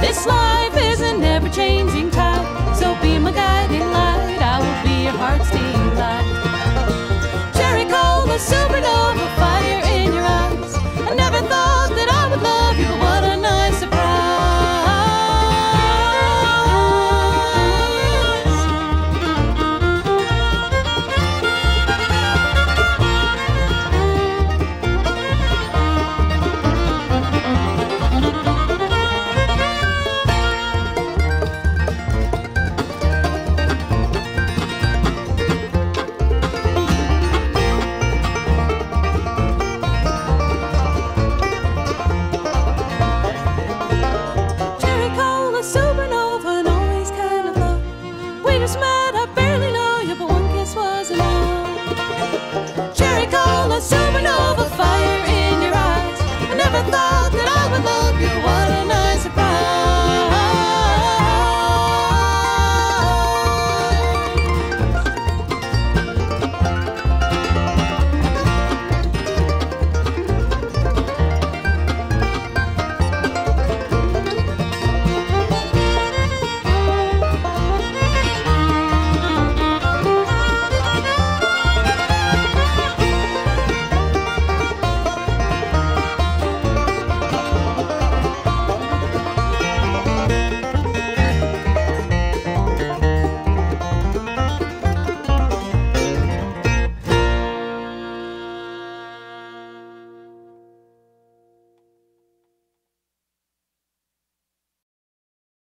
This life is an ever changing tide.